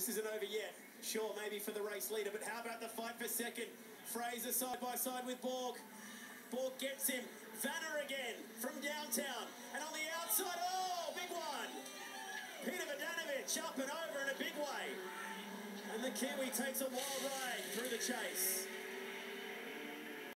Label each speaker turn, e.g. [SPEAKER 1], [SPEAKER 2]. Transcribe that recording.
[SPEAKER 1] This isn't over yet. Sure, maybe for the race leader, but how about the fight for second? Fraser side by side with Borg. Borg gets him. Vanner again from downtown. And on the outside, oh, big one. Peter Vodanovich up and over in a big way. And the Kiwi takes a wild ride through the chase.